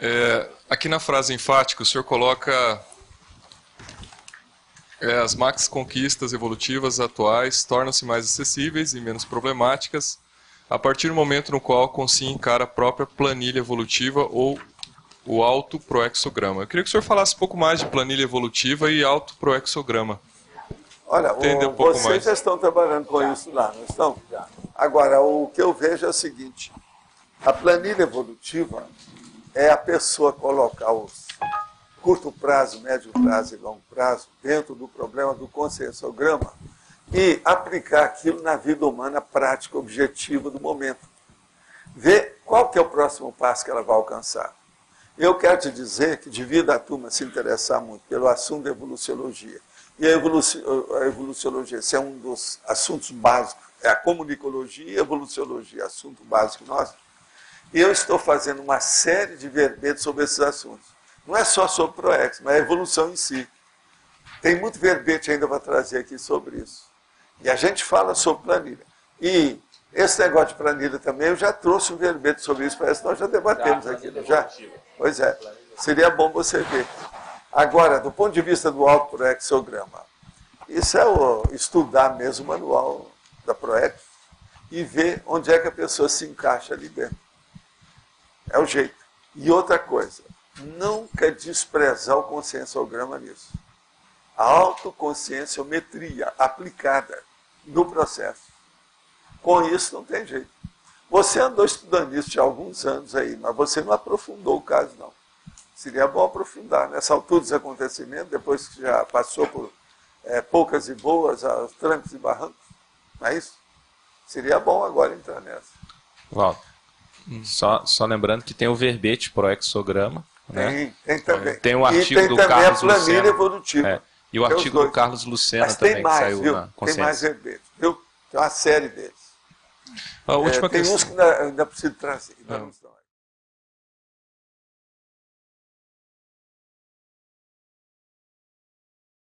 É, aqui na frase enfática, o senhor coloca é, as max conquistas evolutivas atuais tornam-se mais acessíveis e menos problemáticas a partir do momento no qual consiga encara a própria planilha evolutiva ou o autoproexograma. Eu queria que o senhor falasse um pouco mais de planilha evolutiva e autoproexograma. Olha, Entender um pouco vocês mais. já estão trabalhando com isso lá, não estão? Agora, o que eu vejo é o seguinte: a planilha evolutiva é a pessoa colocar os curto prazo, médio prazo e longo prazo dentro do problema do conscienciograma e aplicar aquilo na vida humana prática, objetiva do momento. Ver qual que é o próximo passo que ela vai alcançar. Eu quero te dizer que, devido à turma se interessar muito pelo assunto da evoluciologia, e a, evoluci a evoluciologia esse é um dos assuntos básicos, é a comunicologia e a evoluciologia, assunto básico nosso, e eu estou fazendo uma série de verbetes sobre esses assuntos. Não é só sobre ProEx, mas a evolução em si. Tem muito verbete ainda para trazer aqui sobre isso. E a gente fala sobre planilha. E esse negócio de planilha também, eu já trouxe um verbete sobre isso, parece que nós já debatemos Já, aqui, já? Pois é. Seria bom você ver. Agora, do ponto de vista do autoproexograma, isso é o estudar mesmo o manual da Proex e ver onde é que a pessoa se encaixa ali dentro. É o jeito. E outra coisa, nunca desprezar o conscienciograma nisso. A autoconscienciometria aplicada no processo. Com isso não tem jeito. Você andou estudando isso há alguns anos aí, mas você não aprofundou o caso, não. Seria bom aprofundar. Nessa altura dos acontecimentos, depois que já passou por é, poucas e boas, trancos e barrancos, não é isso? Seria bom agora entrar nessa. Walter, só, só lembrando que tem o verbete proexograma, né? Tem, tem também. Tem o e artigo tem do também Carlos a planilha Lucena. evolutiva. É, E o Tem artigo do. Carlos Lucena Mas também, tem mais, que saiu viu? na Tem consciência. mais verbetes, viu? Tem uma série deles. A última É, tem questão. uns que ainda, ainda preciso trazer. ainda Ah.